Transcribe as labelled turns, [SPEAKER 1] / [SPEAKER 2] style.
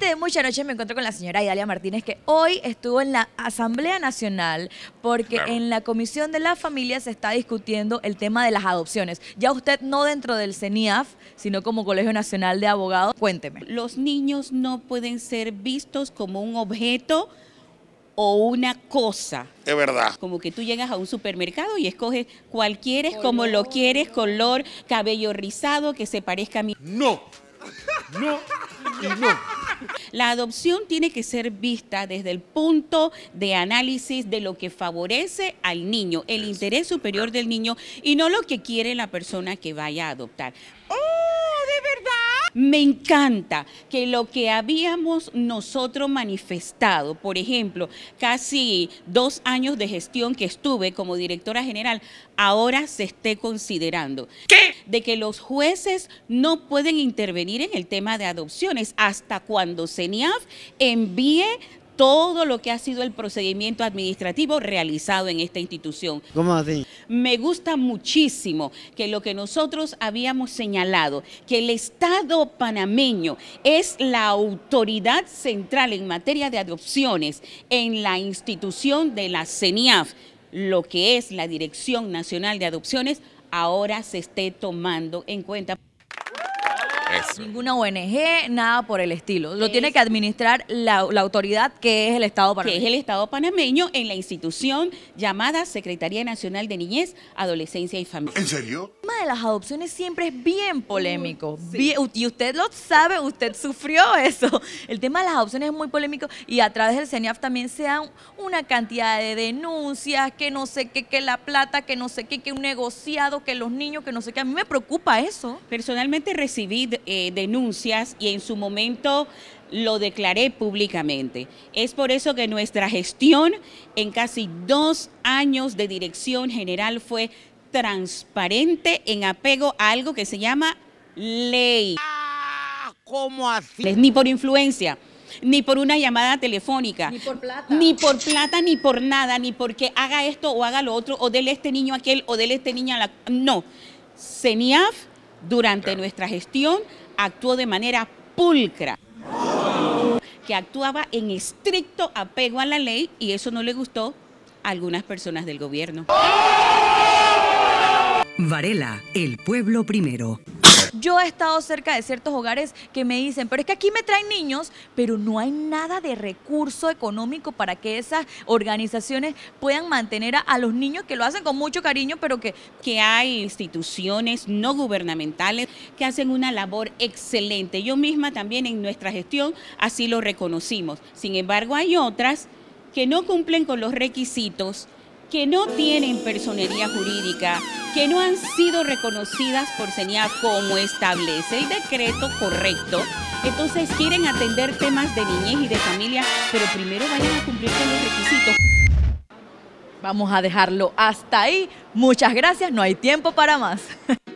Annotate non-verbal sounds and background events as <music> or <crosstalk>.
[SPEAKER 1] Pendiente de mucha noche me encuentro con la señora Idalia Martínez que hoy estuvo en la Asamblea Nacional porque
[SPEAKER 2] Claro.
[SPEAKER 1] en la Comisión de la Familia se está discutiendo el tema de las adopciones. Ya usted no dentro del CENIAF, sino como Colegio Nacional de Abogados. Cuénteme.
[SPEAKER 3] Los niños no pueden ser vistos como un objeto o una cosa.
[SPEAKER 2] Es verdad.
[SPEAKER 3] Como que tú llegas a un supermercado y escoges cualquiera como lo quieres, color, cabello rizado, que se parezca a mí.
[SPEAKER 2] No. No y no.
[SPEAKER 3] La adopción tiene que ser vista desde el punto de análisis de lo que favorece al niño, el interés superior del niño y no lo que quiere la persona que vaya a adoptar. ¡Oh! Me encanta que lo que habíamos nosotros manifestado, por ejemplo, casi dos años de gestión que estuve como directora general, ahora se esté considerando. ¿Qué? De que los jueces no pueden intervenir en el tema de adopciones hasta cuando CENIAF envíe todo lo que ha sido el procedimiento administrativo realizado en esta institución.
[SPEAKER 4] ¿Cómo así?
[SPEAKER 3] Me gusta muchísimo que lo que nosotros habíamos señalado, que el Estado panameño es la autoridad central en materia de adopciones en la institución de la CENIAF, lo que es la Dirección Nacional de Adopciones, ahora se esté tomando en cuenta.
[SPEAKER 2] Eso.
[SPEAKER 1] Ninguna ONG, nada por el estilo. Lo
[SPEAKER 3] Es-
[SPEAKER 1] tiene que administrar la, la autoridad que es el Estado para
[SPEAKER 3] que es el Estado panameño en la institución llamada Secretaría Nacional de Niñez, Adolescencia y Familia.
[SPEAKER 2] ¿En serio?
[SPEAKER 1] El tema de las adopciones siempre es bien polémico. Bien- y usted lo sabe, usted sufrió <laughs> eso. El tema de las adopciones es muy polémico y a través del CENIAF también se dan una cantidad de denuncias, que no sé qué, que la plata, que no sé qué, que un negociado, que los niños, que no sé qué. A mí me preocupa eso.
[SPEAKER 3] Personalmente recibí eh, denuncias y en su momento lo declaré públicamente. Es por eso que nuestra gestión en casi dos años de dirección general fue transparente en apego a algo que se llama ley.
[SPEAKER 4] ¿Cómo así?
[SPEAKER 3] Ni por influencia, ni por una llamada telefónica.
[SPEAKER 1] Ni por plata.
[SPEAKER 3] Ni por plata, ni por nada, ni porque haga esto o haga lo otro, o dele este niño a aquel, o dele este niño a la... No. CENIAF, durante nuestra gestión, actuó de manera pulcra que actuaba en estricto apego a la ley y eso no le gustó a algunas personas del gobierno.
[SPEAKER 5] Varela, el pueblo primero.
[SPEAKER 1] Yo he estado cerca de ciertos hogares que me dicen, pero es que aquí me traen niños, pero no hay nada de recurso económico para que esas organizaciones puedan mantener a, los niños que lo hacen con mucho cariño, pero que
[SPEAKER 3] que hay instituciones no gubernamentales que hacen una labor excelente. Yo misma también en nuestra gestión así lo reconocimos. Sin embargo, hay otras que no cumplen con los requisitos, que no tienen personería jurídica, que no han sido reconocidas por CENIAF como establece el decreto correcto. Entonces quieren atender temas de niñez y de familia, pero primero vayan a cumplir con los requisitos.
[SPEAKER 1] vamos a dejarlo hasta ahí. Muchas gracias, no hay tiempo para más. <laughs>